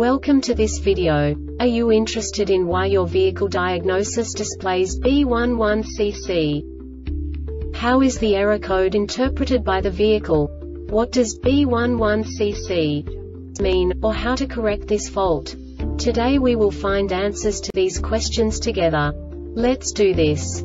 Welcome to this video. Are you interested in why your vehicle diagnosis displays B11CC? How is the error code interpreted by the vehicle? What does B11CC mean, or how to correct this fault? Today we will find answers to these questions together. Let's do this.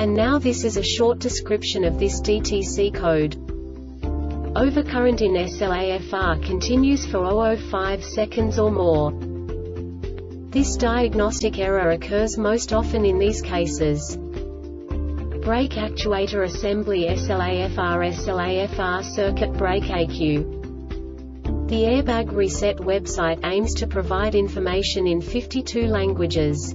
And now this is a short description of this DTC code. Overcurrent in SLAFR continues for 005 seconds or more. This diagnostic error occurs most often in these cases. Brake actuator assembly SLAFR SLAFR circuit brake ECU The Airbag Reset website aims to provide information in 52 languages.